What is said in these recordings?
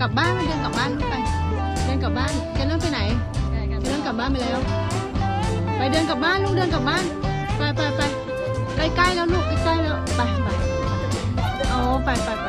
กลับบ้านเดินกลับบ้านลูกไป เดินกลับบ้านแกนั่นไปไหนแกนั่นกลับบ้านไปแล้ว ไปเดินกลับบ้านลูกเดินกลับบ้าน ไปไปไปใกล้ๆแล้วลูกใกล้ๆแล้วไปไปโอ้ไปไปไป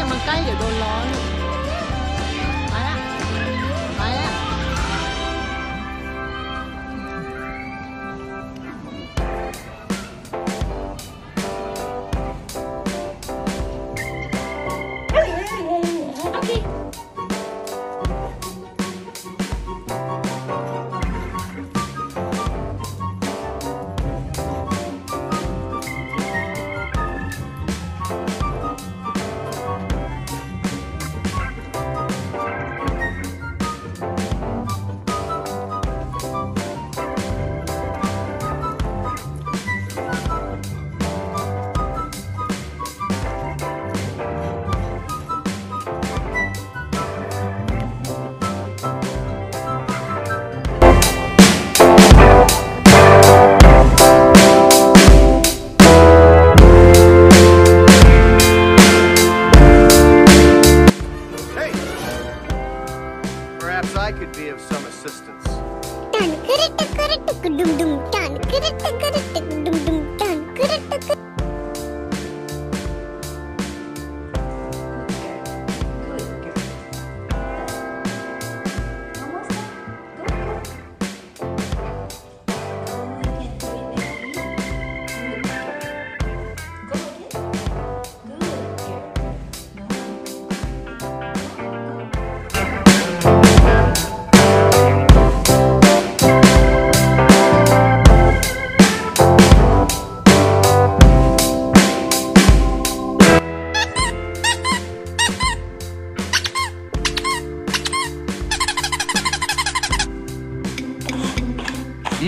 อย่ามาใกล้เดี๋ยวโดนร้อน assistance.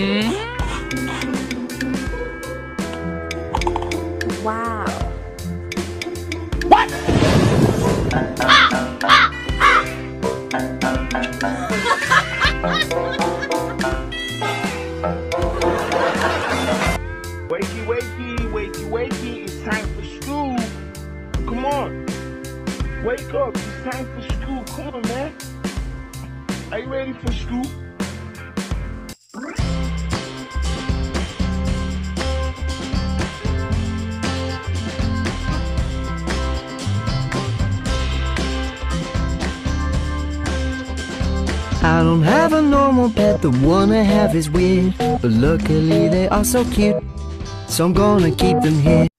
Mm-hmm. Wakey, wakey, wakey, wakey, it's time for school. Come on. Wake up, it's time for school. Come on, man. Are you ready for school? I don't have a normal pet, the one I have is weird. But luckily they are so cute, so I'm gonna keep them here.